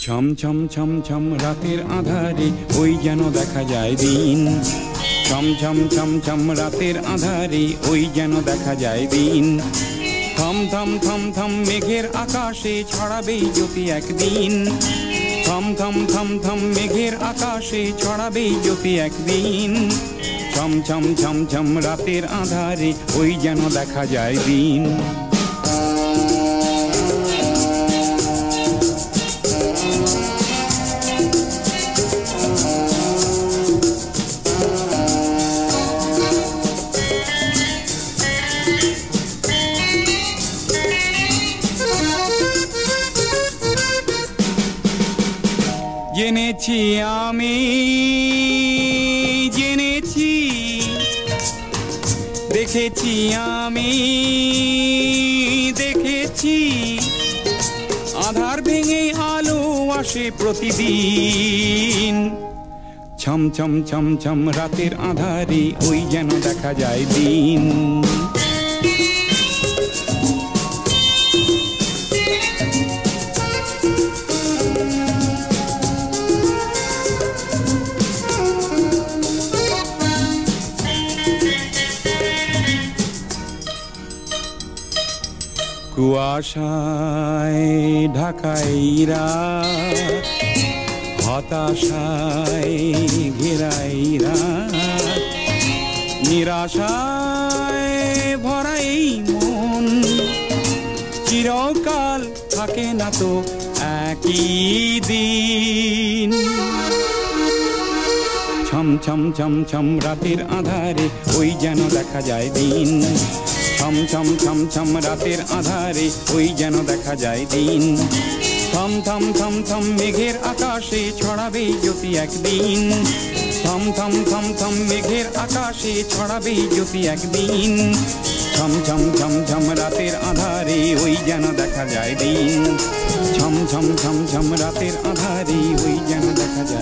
ছম ছম ছম ছম রাতের আধারে ওই যেন দেখা যায় দিন। ছম ছম ছম ছম রাতের আধারে ওই যেন দেখা যায় দিন। থম থম থম থম মেঘের আকাশে ছড়াবেই জ্যোতি একদিন। থম থম থম থম মেঘের আকাশে ছড়াবেই জ্যোতি একদিন। ছম ছম ছম ছম রাতের আধারে ওই যেন দেখা যায় দিন। জেনেছি আমি, জেনেছি, দেখেছি আমি, দেখেছি। আধার ভেঙে আলো আসে প্রতিদিন। ছম ছম ছম ছম রাতের আধারে ওই যেন দেখা যায় দিন। কুয়াশায় ঢাকাইরা হতাশায় ঘেরাইরা নিরাশায় ভরাই মন, চিরকাল থাকে না তো একই দিন। ছম ছম ছম ছম রাতের আধারে ওই যেন দেখা যায় দিন। ছম ছম ছম ছম রাতের আধারে ওই যেন দেখা যায় দিন থম থম থম থম মেঘের আকাশে ছড়াবে জ্যোতি একদিন থম থম থম থম মেঘের আকাশে ছড়াবে জ্যোতি একদিন ছম ছম ছম ছম রাতের আধারে ওই যেন দেখা যায় দিন ছম ছম ছম ছম রাতের আধারে ওই যেন দেখা যায়